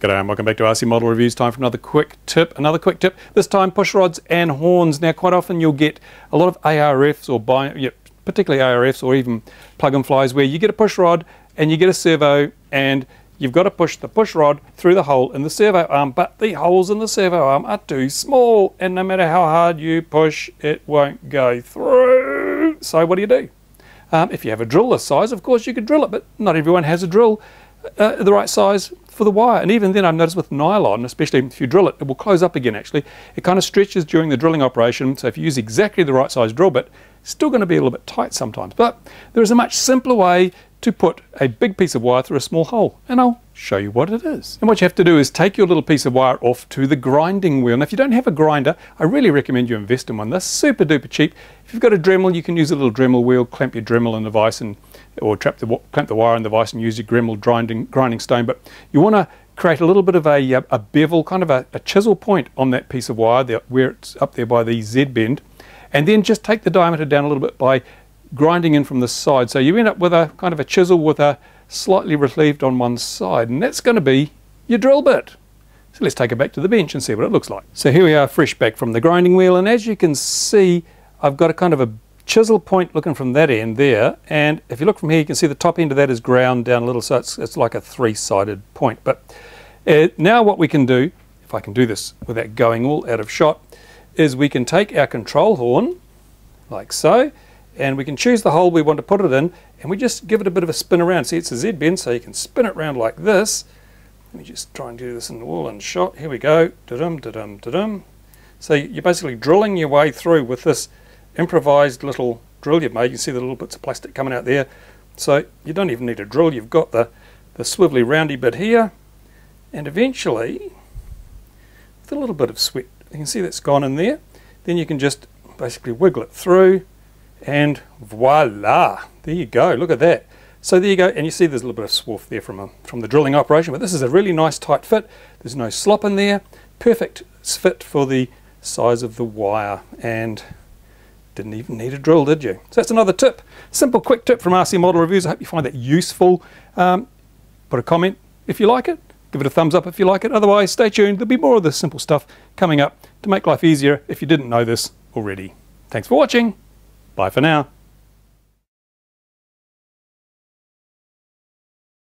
G'day and welcome back to RC Model Reviews. Time for another quick tip. Another quick tip. This time push rods and horns. Now quite often you'll get a lot of ARFs or bi yeah, particularly ARFs or even plug and flies where you get a push rod and you get a servo and you've got to push the push rod through the hole in the servo arm but the holes in the servo arm are too small and no matter how hard you push it won't go through. So what do you do? Um, if you have a drill this size of course you could drill it but not everyone has a drill uh, the right size for the wire. And even then I've noticed with nylon, especially if you drill it, it will close up again actually. It kind of stretches during the drilling operation. So if you use exactly the right size drill bit, it's still going to be a little bit tight sometimes. But there is a much simpler way to put a big piece of wire through a small hole. And I'll show you what it is. And what you have to do is take your little piece of wire off to the grinding wheel. Now if you don't have a grinder, I really recommend you invest in one. They're super duper cheap. If you've got a Dremel, you can use a little Dremel wheel, clamp your Dremel in the vise and or trap the, clamp the wire in the vise and use your Dremel grinding, grinding stone. But you want to create a little bit of a, uh, a bevel, kind of a, a, chisel point on that piece of wire there, where it's up there by the Z bend. And then just take the diameter down a little bit by grinding in from the side. So you end up with a kind of a chisel with a slightly relieved on one side. And that's going to be your drill bit. So let's take it back to the bench and see what it looks like. So here we are fresh back from the grinding wheel. And as you can see, I've got a kind of a chisel point looking from that end there and if you look from here you can see the top end of that is ground down a little so it's, it's like a three-sided point but uh, now what we can do if I can do this without going all out of shot is we can take our control horn like so and we can choose the hole we want to put it in and we just give it a bit of a spin around see it's a Z bend so you can spin it around like this let me just try and do this in the wall and shot here we go da-dum da-dum da-dum so you're basically drilling your way through with this improvised little drill you've made. You can see the little bits of plastic coming out there. So you don't even need a drill. You've got the, the swivelly roundy bit here. And eventually, with a little bit of sweat, you can see that's gone in there. Then you can just basically wiggle it through and voila, there you go. Look at that. So there you go, and you see there's a little bit of swarf there from, a, from the drilling operation, but this is a really nice tight fit. There's no slop in there. Perfect fit for the size of the wire. And didn't even need a drill, did you? So that's another tip. Simple, quick tip from RC Model Reviews. I hope you find that useful. Um, put a comment if you like it. Give it a thumbs up if you like it. Otherwise, stay tuned. There'll be more of this simple stuff coming up to make life easier if you didn't know this already. Thanks for watching. Bye for now.